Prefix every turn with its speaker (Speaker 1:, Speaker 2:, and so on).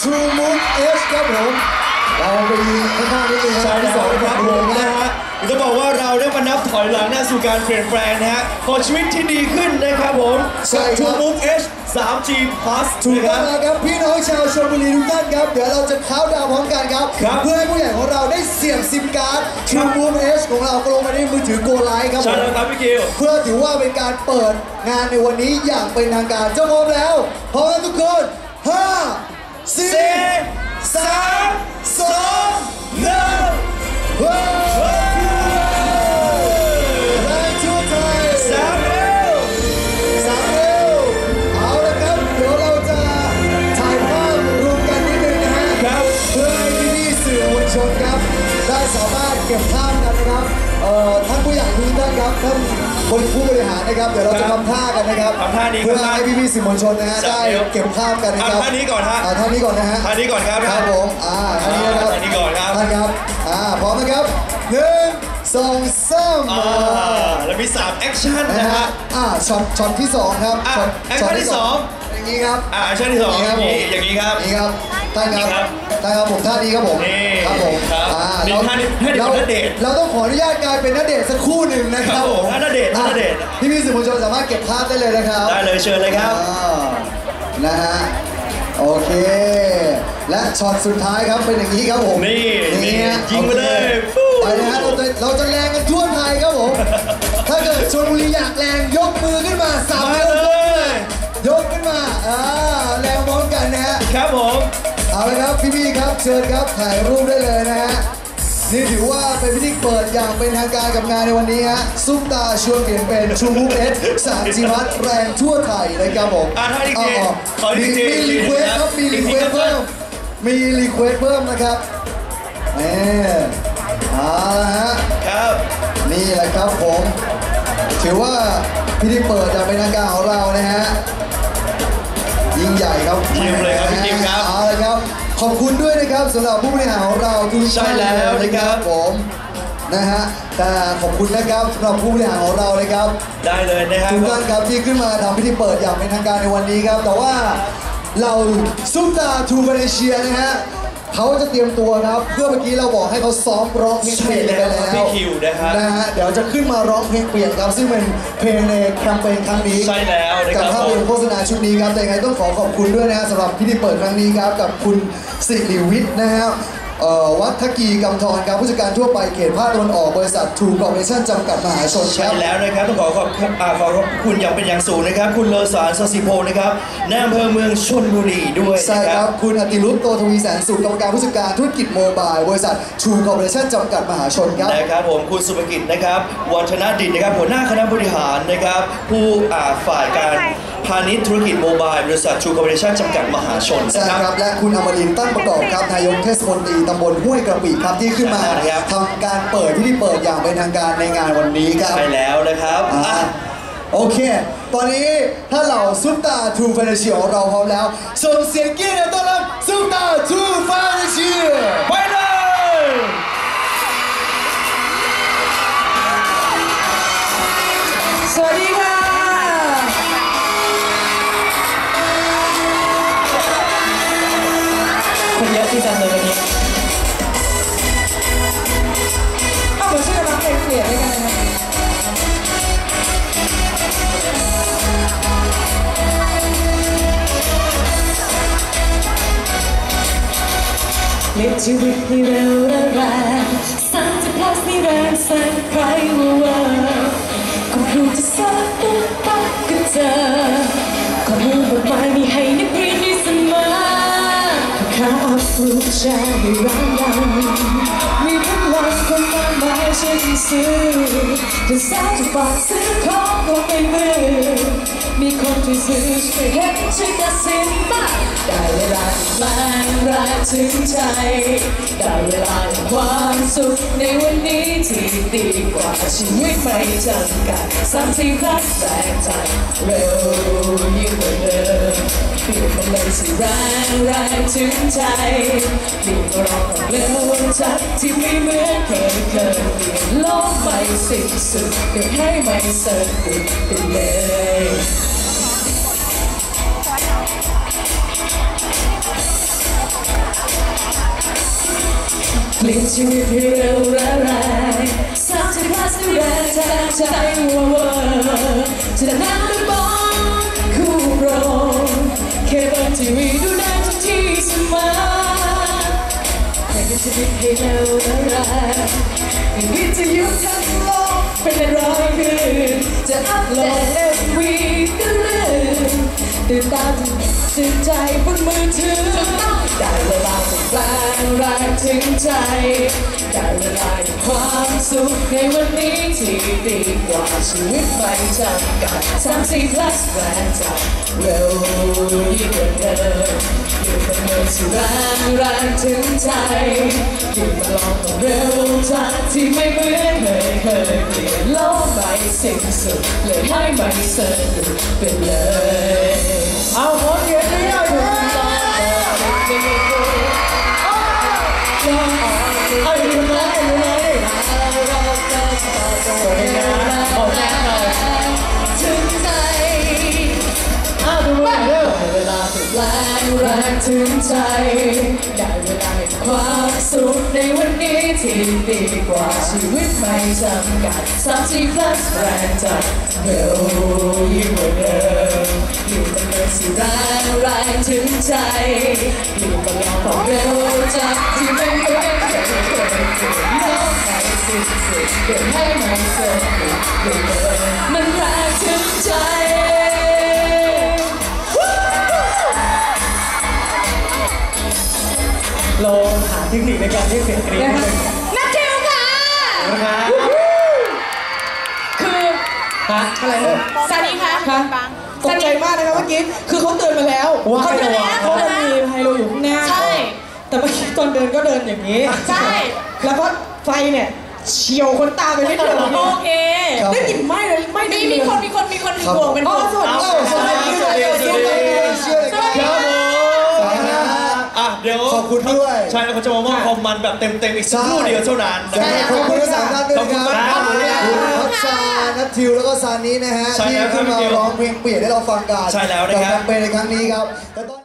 Speaker 1: True Move H ครับผมเราไปยืนข้างๆนิดนึง
Speaker 2: ใช่
Speaker 1: ที่
Speaker 2: ที่
Speaker 1: ส
Speaker 2: ส
Speaker 1: อ
Speaker 2: องง
Speaker 1: ค
Speaker 2: ค
Speaker 1: รั
Speaker 2: รั
Speaker 1: บบผ
Speaker 2: ผมม
Speaker 1: นะ
Speaker 2: นะ
Speaker 1: ฮะ
Speaker 2: ฮะจะบอกว่าเราได้มานับถอยหลังหน้าสู่การเปลี่ยนแปลงนะฮะของชีวิตที่ดีขึ้นนะครับผม
Speaker 1: ใช่ครับ
Speaker 2: ทูมูฟ H 3G Plus
Speaker 1: ถูก
Speaker 2: นะค
Speaker 1: ต้อ
Speaker 2: รั
Speaker 1: ง
Speaker 2: บ
Speaker 1: แล้วครับพี่น้องชาวชลบุรีทุกท่านครับ เดี๋ยวเราจะเข้าน์ดาวน์พร้อมกันครับ
Speaker 2: ครับ
Speaker 1: เพื่อให้ผู้ใหญ่ของเราได้เสียบซิมการ์ด True Move H ของเราลงมาในมือถือ Go Live ครับผ
Speaker 2: ใช่
Speaker 1: ม
Speaker 2: แล้วครับพี่คิว
Speaker 1: เพื่อถือว่าเป็นการเปิดงานในวันนี้อย่างเป็นทางการเจ้าพร้อมแล้วพร้อมกันทุกคนห้า สี่
Speaker 2: สา
Speaker 1: มสองหนึ่ง ท่าน
Speaker 2: บ
Speaker 1: ริผู้บริหารนะครับ เดี๋ยวเราจะทำท่ากันนะครับ
Speaker 2: ทำท่านี้
Speaker 1: เพื่อ
Speaker 2: ครับ
Speaker 1: ให้พี่ๆสื่อมวลชนนะฮะ
Speaker 2: จับ
Speaker 1: ได้
Speaker 2: เร็ว
Speaker 1: เก็บภาพกันนะครับ
Speaker 2: เอาท่านี้ก่อนฮะ
Speaker 1: เาท่านี้ก่อนนะฮะ
Speaker 2: ท่านี้ก่อนครับ
Speaker 1: ครับผมอ่าท่านี้นะครับ
Speaker 2: ท่านี้ก่อนครับ
Speaker 1: ท่านครับอ่าพร้อมนะครับหนึ่งสองสาม
Speaker 2: อ่าแล้วมี3 action นะนะ
Speaker 1: ฮะ
Speaker 2: ฮะ
Speaker 1: อ่าช็อตช็อตที่สองครับ
Speaker 2: อะ
Speaker 1: ช็อต
Speaker 2: action ที่สอง
Speaker 1: อย่างนี้ครับ
Speaker 2: อ่า action ที่สอง
Speaker 1: นี่ครับผม
Speaker 2: อย่างนี้ครับ
Speaker 1: นี่ครับ ท่านค
Speaker 2: นี่ครั
Speaker 1: รับบท่านครับผมท่านี้ครับผม
Speaker 2: นี่
Speaker 1: ครับผม
Speaker 2: ครับ
Speaker 1: อ่า
Speaker 2: นี่
Speaker 1: เรา
Speaker 2: ท่านี้ท่านี้
Speaker 1: เรา
Speaker 2: ของณเดชน์
Speaker 1: เราต้องขออนุญาตกลายเป็นณเดชน์สักครู่หนึ่งนะค
Speaker 2: ครั
Speaker 1: รับบ
Speaker 2: ผมณเดชน์
Speaker 1: อะ
Speaker 2: ณเดชน์
Speaker 1: พี่พี่ๆสื่อมวลชนสามารถเก็บภาพได้เลยนะครับ
Speaker 2: ได้เลยเชิญเลยครับ
Speaker 1: อ่านะฮะโอเค และช็อตสุดท้ายครับเป็นอย่างนี้ครับผม
Speaker 2: นี่นี่
Speaker 1: ฮะ
Speaker 2: ยิงไปเลย
Speaker 1: โอคไปนะฮะเราจะเราจะแรงกันทั่วไทยครับผมถ้าเกิดชลบุรีอยากแรงยกมือขึ้นมาสาม
Speaker 2: มา
Speaker 1: นิ้ว
Speaker 2: เลย
Speaker 1: ยกขึ้นมาอ่าแรงพร้อมกันนะฮะ
Speaker 2: ครับผม
Speaker 1: เอาละครับพี่ๆครับเชิญครับถ่ายรูปได้เลยนะฮะนี่ถือว่าเป็นพิธีเปิดอย่างเป็นทางการกับงานในวันนี้ฮะซุปตาชวนเปลี่ยนเป็นชูมูเอสสามจีวัตแรงทั่วไทยนะครับผม
Speaker 2: อะท่าดีเจ
Speaker 1: อ๋อ
Speaker 2: ขอดี
Speaker 1: มี
Speaker 2: เจ
Speaker 1: มี request ครับมีรีเควส
Speaker 2: อีกทีครับ
Speaker 1: เพิ่มมี request เพิ่มนะครับแหมเอาละฮะ
Speaker 2: ครับ
Speaker 1: นี่แหละครับผม ถือว่าพิธีเปิดอย่างเป็นทางการของเรานะฮะยิ่งใหญ่ครับ
Speaker 2: เยี่ยมเลยครับพี่จิ๊บครับ
Speaker 1: เอาละครับ ขอบคุณด้วยนะครับสำหรับผู้บริหารของเราทุก
Speaker 2: ใช่
Speaker 1: ท่าน
Speaker 2: แล้ว
Speaker 1: เลย
Speaker 2: นะครับ
Speaker 1: ผมนะฮะแต่ขอบคุณนะครับสำหรับผู้บริหารของเรานะครับ
Speaker 2: ได้เลยนะครับ
Speaker 1: ทุกท่านครับที่ขึ้นมาทำพิธีเปิดอย่างเป็นทางการในวันนี้ครับ แต่ว่าเราซุปตาทูเวเนเชียนะฮะ เขาจะเตรียมตัวครับ เพื่อเมื่อกี้เราบอกให้เขาซ้อมร้องเพลงเปลี่ยนไป
Speaker 2: ใช่แล้วครับ
Speaker 1: แล้ว
Speaker 2: พี่คิวนะครับ
Speaker 1: นะฮะเดี๋ยวจะขึ้นมาร้องเพลงเปลี่ยนครับซึ่งเป็นเพลงในแคมเปญครั้งนี้
Speaker 2: ใช่แล้วนะ
Speaker 1: กั
Speaker 2: ครับ
Speaker 1: ภาพ
Speaker 2: ผ
Speaker 1: ย
Speaker 2: ม
Speaker 1: นตร์โฆษณาชุดนี้ครับแต่ยังไงต้องขอขอบคุณด้วยนะฮะสำหรับพิธีเปิดครั้งนี้ครับกับคุณสิริวิทย์นะฮะเอ่อ วัฒกีกำธรครับผู้จัดการทั่วไปเขตภาคตะวันออกบริษัท True Corporation จำกัดมหาชนค
Speaker 2: ใช่
Speaker 1: รับ
Speaker 2: แล้วนะครับต้องขอขอบคุณอ่าขอขอบคุณอย่างเป็นอย่างสูงนะครับ คุณเลอสารสศิโพนะครับในอำเภอเมืองชลบุรีด้วย
Speaker 1: ใช่
Speaker 2: นะ
Speaker 1: ค
Speaker 2: ค
Speaker 1: รั
Speaker 2: รั
Speaker 1: บ บ คุณอติรุตโตทวีแสนสุขกรรมการผู้จัดการธุรกิจ mobile บริษัท True Corporation จำกัดมหาชนครับ
Speaker 2: นะครับผมคุณสุภกิจนะครับวัฒนดิตนะครับหัวหน้าคณะบริหารนะครับ ผู้อ่าฝ่ายการ พาณิชย์ธุรกิจ mobile บริษัท True Corporation จำกัดมหาชน
Speaker 1: ใช่
Speaker 2: นะค
Speaker 1: ค
Speaker 2: รั
Speaker 1: รับบและคุณอมรินทร์ตั้งประกอบครับนายกเทศมนตรีตำบลห้วยกระปิครับที่ขึ้นมา
Speaker 2: ใช่ครับ
Speaker 1: ทำการเปิดพิธีเปิดอย่างเป็นทางการในงานวันนี้ครับ
Speaker 2: ใช่แล้วนะครับ
Speaker 1: อ่า
Speaker 2: อะ
Speaker 1: โอเค ตอนนี้ถ้าเหล่าซุปตาทูฟ a นเชียของเราพร้อมแล้วส่งเสียงกรี๊ดต้อน
Speaker 3: คนเยอะที่จังเลยวันนี้เอาเดี๋ยวช่วยกันเพลงเปลี่ยนด้วยกันนะเล็บชีวิตให้เร็วและแรงสามสิบพลัสนี่แรงแซงใครว่าว่าก็ครูจะสักปุ๊บปั๊บก็เจอ อัพรูปแชร์ให้ร้างดังมีพลังคนมากมายช่วยกันซื้อจะสาวจะฝากซื้อของก็ไม่มือมีคนช่ซื้อช่วยเห็นช่วยตัดสินบ้างได้เวลาแรงรักถึงใจได้เวลาความสุขในวันนี้ที่ดีกว่าชีวิตไม่จำกัดสามสี่ครั้งแรงใจเร็วยิ่งกว่าเดิม เปลี่ยนมันเลยสิแรงแรงถึงใจดีกว่าเราของเร็วจัดที่ไม่เหมือนเคยเคยเปลี่ยนโลกไม่สิ้นสุดเกิดให้ไม่สะดุดไปเลย
Speaker 4: เป
Speaker 3: ลิดชีวิตให้เร็วและแรงสามสิบพลัสนี่แรงแทนใจว่าเวจะได้นั่งดูบอ ทีวีดูได้ทุกที่เสมอแต่ก็จะดิ้นให้เร็วและแรไม่คิดจะยุดทั้งโลกเป็นร้อยคืนจะอัพโหลดเอ็มวีก็เรื่องตื่นตาตื่นใจบนมือถือได้เวลาต้องแปลงแรงถึงใจ ได้เวลาความสุขในวันนี้ ที่ดีกว่าชีวิตไม่จำกัดสามสี่ plus แรงจากเร็วยิ่งกว่าเดิมอยู่กับเงินที่แรงแรงถึงใจอยู่มาลองกับเร็วจากที่ไม่เหมือนเคยเคยเปลี่ยนโลกไปสิ้นสุดเลยให้มันสนุกไปเลย
Speaker 4: เอาขอเสียง สวัสดีนะขอแจ้งหน่อย
Speaker 3: ถึงใจ
Speaker 4: อ้าวดูมือหน่อยเร็ว
Speaker 3: ได้เวลาถูกแรงแรงถึงใจ ได้เวลาแห่งความสุขในวันนี้ที่ดีกว่าชีวิตไม่จำกัดสามสี่ plus แรงจากเร็วยิ่งกว่าเดิมอยู่กับเงินสิแรงแรงถึงใจอยู่กับลองของเร็วจากที่ไม่ สิ้นสุดเกิดให้มันสนุกเลยมันแรงถึงใจ
Speaker 4: เราหาเทคนิคในการเรียกเสียงกรี๊ดนิดนึง
Speaker 3: นัททิวค่ะ
Speaker 4: นะครับ
Speaker 5: คือ
Speaker 4: ฮะ
Speaker 5: อะไรนะ
Speaker 3: สวัสดีค่ะ
Speaker 5: คะตกใจมากนะคะเมื่อกี้ คือเขาเตือนมาแล้ว
Speaker 4: ว่า
Speaker 5: เขา
Speaker 4: ให้
Speaker 5: เตือน
Speaker 4: ระวั
Speaker 5: แล้
Speaker 4: ง
Speaker 5: วเพราะมันมีไฮโลอยู่ข้างหน้า
Speaker 3: ใช่
Speaker 5: แต่เมื่อกี้ตอนเดินก็เดินอย่างนี้
Speaker 3: ใช่
Speaker 5: แล้วก็ไฟเนี่ย เฉียวคนตาไปนิดเดียว
Speaker 3: โอเค
Speaker 1: ครับ
Speaker 5: ได้กลิ่นไหม้เลยไหม้
Speaker 3: มี
Speaker 5: ได้
Speaker 3: มีคนมีคนมีคนมีบวกเป็นบ
Speaker 5: อ๋อ
Speaker 3: วก
Speaker 5: สวัสดี
Speaker 1: เอ้าสวัสดีครับสวัสดีครับเชื่อเลยครับ
Speaker 2: ครับผม
Speaker 1: สวัสดีครับ
Speaker 2: อะเดี๋ยว
Speaker 1: ขอบคุณด้วย
Speaker 2: ใช่แล้วเขาจะมามอบความมันแบบเต็มๆอีกสักครู่เดียวเท่านั้น
Speaker 1: อยากให้ขอบคุณทั้งสามท่านด้วยนะครับ
Speaker 2: ขอบคุณครับ
Speaker 1: คุณพัชชานัททิวแล้วก็ซานี้นะฮะ
Speaker 2: ใช่
Speaker 1: ที่
Speaker 2: แล้วครับ
Speaker 1: ขึ้นมา
Speaker 2: พี่ทิว
Speaker 1: ร้องเพลงเปลี่ยนให้เราฟังกัน
Speaker 2: ใช่แล้วนะครับ
Speaker 1: กัแคมเปญในครั้งนี้ครับแต่ตอน